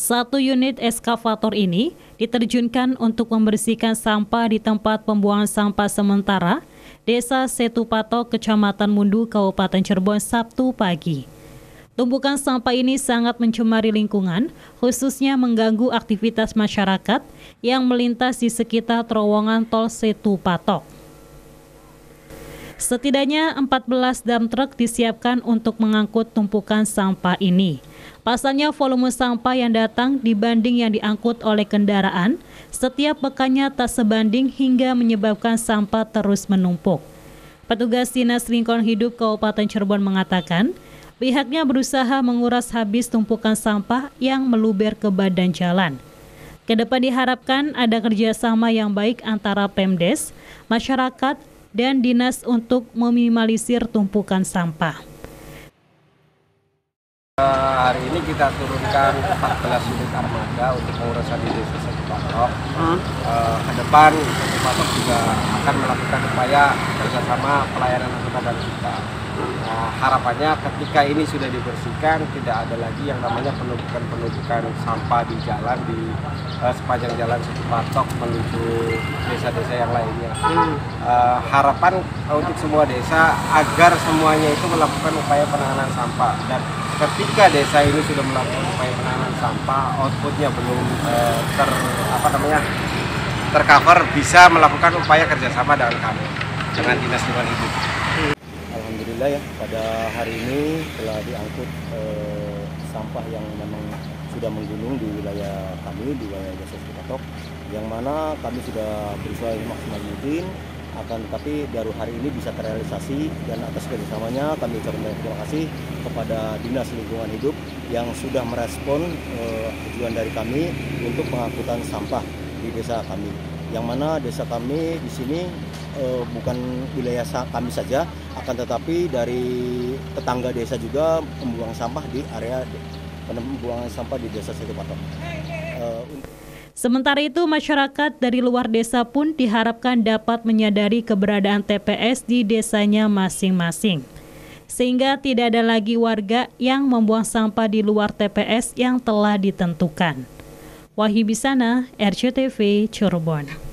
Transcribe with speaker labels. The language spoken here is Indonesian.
Speaker 1: Satu unit eskavator ini diterjunkan untuk membersihkan sampah di tempat pembuangan sampah sementara Desa Setu Patok, Kecamatan Mundu, Kabupaten Cirebon, Sabtu pagi. Tumpukan sampah ini sangat mencemari lingkungan, khususnya mengganggu aktivitas masyarakat yang melintas di sekitar terowongan tol Setu Patok. Setidaknya 14 dump truk disiapkan untuk mengangkut tumpukan sampah ini. Pasalnya volume sampah yang datang dibanding yang diangkut oleh kendaraan, setiap pekannya tak sebanding hingga menyebabkan sampah terus menumpuk. Petugas Dinas Lingkungan Hidup Kabupaten Cirebon mengatakan, pihaknya berusaha menguras habis tumpukan sampah yang meluber ke badan jalan. Ke depan diharapkan ada kerjasama yang baik antara Pemdes, masyarakat, dan dinas untuk meminimalisir tumpukan sampah.
Speaker 2: Hari ini kita turunkan 14 unit armada untuk pengurusan di desa Setupatok. Hmm. Uh, ke depan Setupatok juga akan melakukan upaya bersama pelayanan angkutan kita. Nah, harapannya ketika ini sudah dibersihkan tidak ada lagi yang namanya penumpukan-penumpukan sampah di jalan di uh, sepanjang jalan Patok menuju desa-desa yang lainnya. Uh, harapan untuk semua desa agar semuanya itu melakukan upaya penanganan sampah dan ketika desa ini sudah melakukan upaya penanganan sampah outputnya belum uh, ter apa namanya tercover bisa melakukan upaya kerjasama dengan kami dengan dinas lingkungan hidup.
Speaker 3: Alhamdulillah ya pada hari ini telah diangkut eh, sampah yang memang sudah menggunung di wilayah kami di wilayah Desa Sukatok yang mana kami sudah berusaha maksimal mungkin akan tetapi baru hari ini bisa terrealisasi dan atas kerjasamanya kami ucapkan terima kasih kepada Dinas Lingkungan Hidup yang sudah merespon eh, tujuan dari kami untuk pengangkutan sampah di desa kami yang mana desa kami di sini uh, bukan wilayah kami saja, akan tetapi dari tetangga desa juga membuang sampah di area pembuangan sampah di desa Situpatok.
Speaker 1: Uh, Sementara itu, masyarakat dari luar desa pun diharapkan dapat menyadari keberadaan TPS di desanya masing-masing. Sehingga tidak ada lagi warga yang membuang sampah di luar TPS yang telah ditentukan. Wahyu Bisana, RCTV, Cirebon.